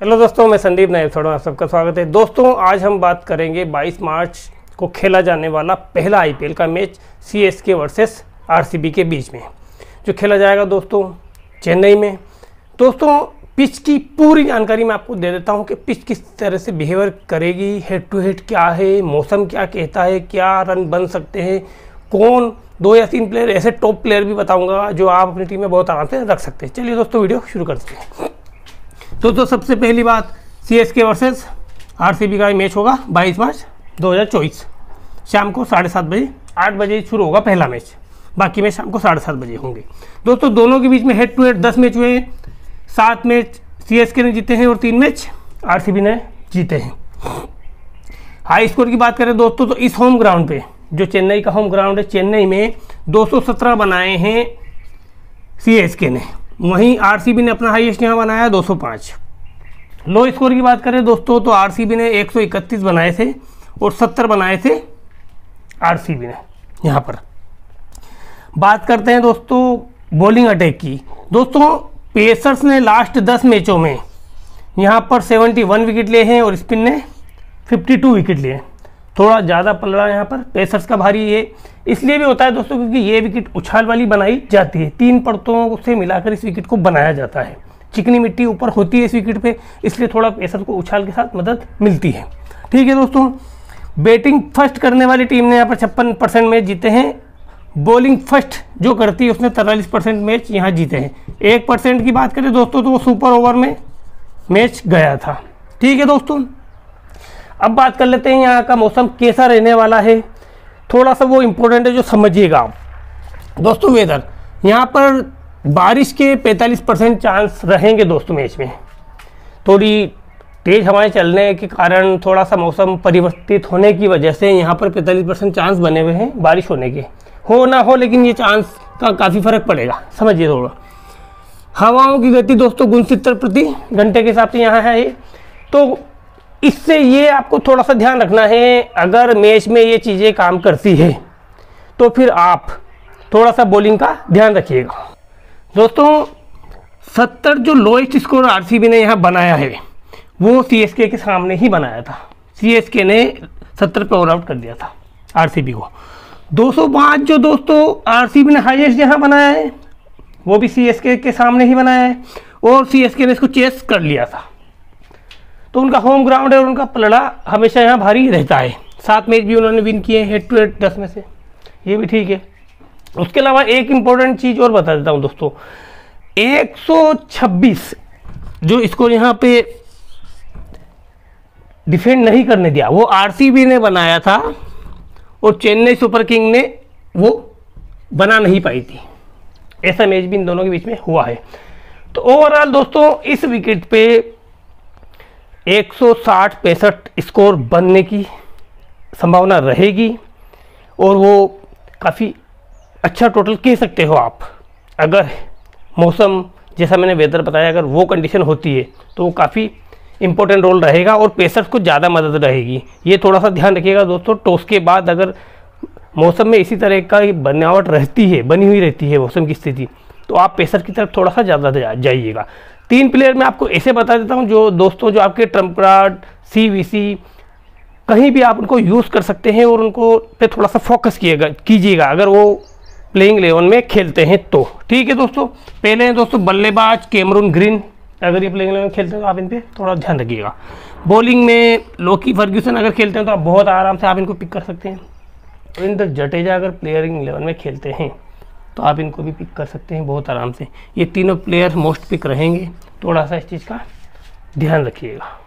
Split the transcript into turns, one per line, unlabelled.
Hello दोस्तों, मैं संदीप नायक थोड़ा आप सबका स्वागत है। दोस्तों, आज हम बात करेंगे 22 मार्च को खेला जाने वाला पहला आईपीएल का मैच सीएसके वर्सेस आरसीबी के बीच में, जो खेला जाएगा दोस्तों चेन्नई में। दोस्तों, पिच की पूरी जानकारी मैं आपको दे देता हूँ कि पिच किस तरह से बिहेवियर करेगी, हेड टू हेड क्या है, मौसम क्या कहता है, क्या रन बन सकते हैं, कौन दो या तीन प्लेयर ऐसे टॉप प्लेयर भी बताऊँगा जो आप अपनी टीम में बहुत आराम से रख सकते हैं। चलिए दोस्तों, वीडियो शुरू करते हैं। तो तो सबसे पहली बात C S K versus R C B का मैच होगा 22 मार्च 2024 शाम को साढ़े सात बजे, आठ बजे शुरू होगा पहला मैच बाकी मैच शाम को साढ़े सात बजे होंगे। दोस्तों, दोनों के बीच में हेड टू हेड दस मैच हुए हैं। सात मैच सी एस के ने जीते हैं और तीन मैच आर सी बी ने जीते हैं। हाई स्कोर की बात करें दोस्तों तो इस होम ग्राउंड पे, जो चेन्नई का होम ग्राउंड है, चेन्नई में 217 बनाए हैं सी एस के ने। वहीं आरसीबी ने अपना हाईएस्ट यहाँ बनाया 205 लो स्कोर की बात करें दोस्तों तो आरसीबी ने 131 बनाए थे और 70 बनाए थे आरसीबी ने यहाँ पर। बात करते हैं दोस्तों बॉलिंग अटैक की। दोस्तों पेसर्स ने लास्ट 10 मैचों में यहाँ पर 71 विकेट लिए हैं और स्पिन ने 52 विकेट लिए थोड़ा ज़्यादा पल रहा है यहाँ पर पेसर्स का भारी ये। इसलिए भी होता है दोस्तों, क्योंकि ये विकेट उछाल वाली बनाई जाती है। तीन परतों से मिलाकर इस विकेट को बनाया जाता है। चिकनी मिट्टी ऊपर होती है इस विकेट पे, इसलिए थोड़ा पेसर को उछाल के साथ मदद मिलती है। ठीक है दोस्तों बैटिंग फ़र्स्ट करने वाली टीम ने यहाँ पर छप्पन परसेंट मैच जीते हैं। बॉलिंग फ़र्स्ट जो करती है, उसने तैतालीस परसेंट मैच यहाँ जीते हैं। एक परसेंट की बात करें दोस्तों तो वो सुपर ओवर में मैच गया था। ठीक है दोस्तों अब बात कर लेते हैं यहाँ का मौसम कैसा रहने वाला है। थोड़ा सा वो इम्पोर्टेंट है जो समझिएगा। आप दोस्तों वेदर यहाँ पर बारिश के 45 परसेंट चांस रहेंगे दोस्तों मैच में। थोड़ी तेज़ हवाएँ चलने के कारण थोड़ा सा मौसम परिवर्तित होने की वजह से यहाँ पर 45 परसेंट चांस बने हुए हैं बारिश होने के। हो ना हो, लेकिन ये चांस का काफ़ी फ़र्क पड़ेगा। समझिए थोड़ा। हवाओं की गति दोस्तों, गुणसितर प्रति घंटे के हिसाब से यहाँ है। तो इससे ये आपको थोड़ा सा ध्यान रखना है, अगर मैच में ये चीज़ें काम करती है तो फिर आप थोड़ा सा बॉलिंग का ध्यान रखिएगा। दोस्तों, सत्तर जो लोएस्ट स्कोर आरसीबी ने यहाँ बनाया है, वो सीएसके के सामने ही बनाया था। सीएसके ने सत्तर पे ऑल आउट कर दिया था आरसीबी को। 205 जो दोस्तों आरसीबी ने हाईएस्ट यहाँ बनाया है, वो भी सीएसके के सामने ही बनाया है, और सीएसके ने इसको चेस कर लिया था। तो उनका होम ग्राउंड है और उनका पलड़ा हमेशा यहाँ भारी रहता है। सात मैच भी उन्होंने विन किए हेड टू हेड दस में से। ये भी ठीक है। उसके अलावा एक इम्पोर्टेंट चीज़ और बता देता हूँ दोस्तों। 126 जो इसको यहाँ पे डिफेंड नहीं करने दिया, वो आरसीबी ने बनाया था और चेन्नई सुपर किंग ने वो बना नहीं पाई थी। ऐसा मैच भी इन दोनों के बीच में हुआ है। तो ओवरऑल दोस्तों, इस विकेट पे एक सौ पैंसठ स्कोर बनने की संभावना रहेगी और वो काफ़ी अच्छा टोटल कह सकते हो आप। अगर मौसम, जैसा मैंने वेदर बताया, अगर वो कंडीशन होती है तो वो काफ़ी इंपॉर्टेंट रोल रहेगा और पेसर्स को ज़्यादा मदद रहेगी। ये थोड़ा सा ध्यान रखिएगा दोस्तों, टॉस के बाद अगर मौसम में इसी तरह का बनावट रहती है, बनी हुई रहती है मौसम की स्थिति तो आप पेसर की तरफ़ थोड़ा सा ज़्यादा जाइएगा। तीन प्लेयर मैं आपको ऐसे बता देता हूँ जो दोस्तों, जो आपके trump card C V C कहीं भी आप उनको यूज़ कर सकते हैं और उनको पे थोड़ा सा फोकस किएगा, कीजिएगा। अगर वो प्लेइंग इलेवन में खेलते हैं तो। ठीक है दोस्तों? पहले हैं दोस्तों बल्लेबाज कैमरून ग्रीन। अगर ये प्लेइंग इलेवन खेलते हैं तो आप इन पर थोड़ा ध्यान रखिएगा। बॉलिंग में लोकी फर्ग्यूसन अगर खेलते हैं तो आप बहुत आराम से आप इनको पिक कर सकते हैं। रविंद्र जडेजा अगर प्लेयरिंग इलेवन में खेलते हैं तो आप इनको भी पिक कर सकते हैं बहुत आराम से। ये तीनों प्लेयर मोस्ट पिक रहेंगे। थोड़ा सा इस चीज़ का ध्यान रखिएगा।